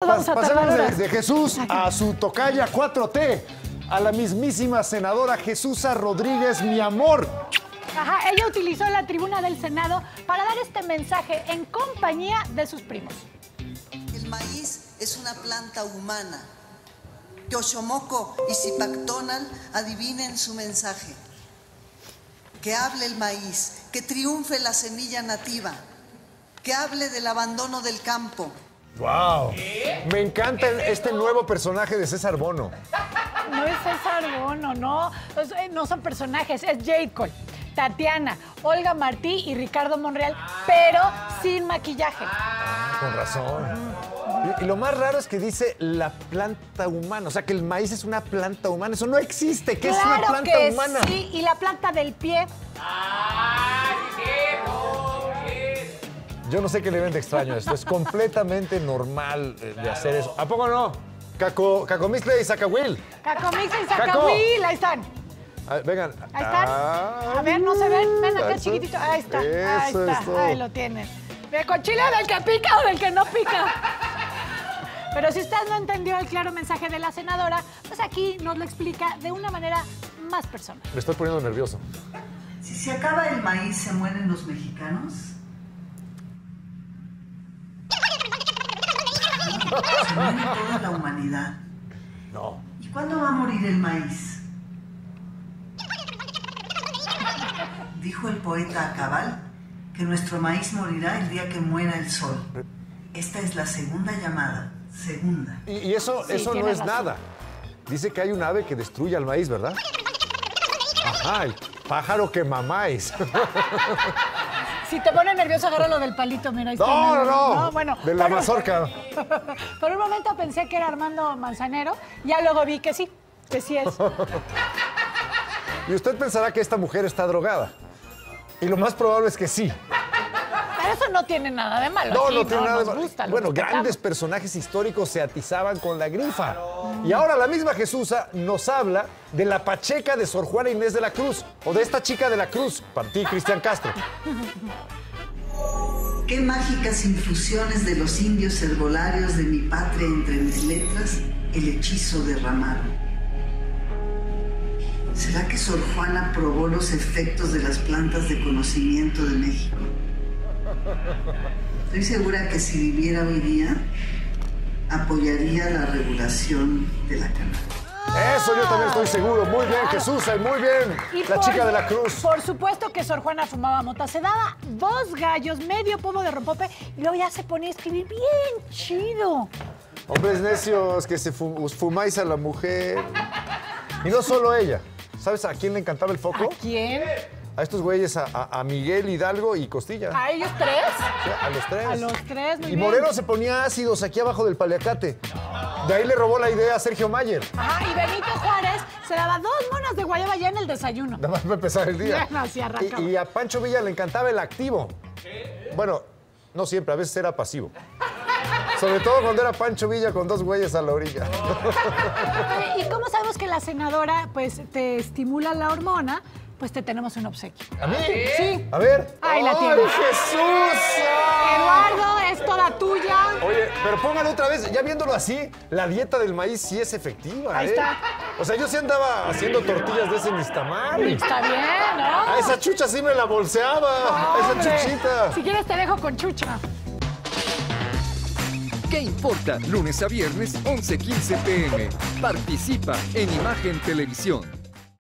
Vamos a Pasemos de, Jesús a su tocaya 4T, a la mismísima senadora Jesusa Rodríguez, mi amor. Ajá, ella utilizó la tribuna del Senado para dar este mensaje en compañía de sus primos. El maíz es una planta humana. Que Oxomoco y Zipactonal adivinen su mensaje. Que hable el maíz, que triunfe la semilla nativa, que hable del abandono del campo, ¡Wow! Me encanta este nuevo personaje de César Bono. No es César Bono, no. Eh, No son personajes, es J. Cole, Tatiana, Olga Martí y Ricardo Monreal, pero sin maquillaje. Con razón. Y, y lo más raro es que dice la planta humana, o sea que el maíz es una planta humana. Eso no existe, ¿qué es una planta que humana? sí, y la planta del pie. Yo no sé qué le ven de extraño esto. Es completamente normal eh, de hacer eso. ¿A poco no? Caco, Cacomistle y Zacahuil. Cacomix y Caco. Zacahuil, ahí están. Vengan. Ahí están. Ah, A ver, no se ven. Ven acá, eso- chiquitito. Ahí está. ahí está. es. Ahí lo tienen. Ve, con chile del que pica o del que no pica. Pero si usted no entendió el claro mensaje de la senadora, pues aquí nos lo explica de una manera más personal. Me estoy poniendo nervioso. Si se acaba el maíz, ¿se mueren los mexicanos? Se muere toda la humanidad. No. ¿Y cuándo va a morir el maíz? Dijo el poeta Acabal que nuestro maíz morirá el día que muera el sol. Esta es la segunda llamada. Segunda. Y, y eso, Sí, eso no es razón. nada. Dice que hay un ave que destruye al maíz, ¿verdad? Ajá, el pájaro que mamáis. Si te pone nervioso, agárralo del palito, mira. ahí está. No, no, no. bueno. De la mazorca. Por un momento pensé que era Armando Manzanero, ya luego vi que sí, que sí es. Y usted pensará que esta mujer está drogada. Y lo más probable es que sí. Eso no tiene nada de malo. No, aquí no tiene nada de malo. gusta, Bueno, grandes personajes históricos se atizaban con la grifa. Y ahora la misma Jesusa nos habla de la pacheca de Sor Juana Inés de la Cruz, o de esta chica de la Cruz, para ti, Cristian Castro. Qué mágicas infusiones de los indios herbolarios de mi patria entre mis letras el hechizo derramaron. ¿Será que Sor Juana probó los efectos de las plantas de conocimiento de México? Estoy segura que si viviera hoy día, apoyaría la regulación de la cannabis. Eso yo también estoy seguro. Muy bien, Jesusa, y muy bien. Y La por- chica de la Cruz. Por supuesto que Sor Juana fumaba mota. Se daba dos gallos, medio pomo de rompope y luego ya se ponía a escribir bien chido. Hombres necios que se fu- os fumáis a la mujer. Y no solo ella. ¿Sabes a quién le encantaba el foco? ¿A quién? A estos güeyes, a, a- a Miguel Hidalgo y Costilla. ¿A ellos tres? Sí, A los tres. A los tres, muy Y bien. Moreno se ponía ácidos aquí abajo del paliacate. De ahí le robó la idea a Sergio Mayer. Ajá, y Benito Juárez se daba dos monas de guayaba ya en el desayuno. Nada más para empezar el día. Ya, así arrancaba. y, y a Pancho Villa le encantaba el activo. Bueno, no siempre, a veces era pasivo. Sobre todo cuando era Pancho Villa con dos güeyes a la orilla. Oye, ¿Y cómo sabemos que la senadora pues te estimula la hormona? Pues te tenemos un obsequio. ¿A mí? Sí. A ver. Ahí la ¡Ay, tienes. Jesús! Eduardo, es toda tuya. Oye, pero póngalo otra vez, ya viéndolo así, la dieta del maíz sí es efectiva. Ahí ¿eh? está. O sea, yo sí andaba haciendo tortillas de ese nistamar. Está bien, ¿no? A esa chucha sí me la bolseaba. A esa Hombre, chuchita. Si quieres te dejo con chucha. ¿Qué importa? Lunes a viernes, 11.15 pm. Participa en Imagen Televisión.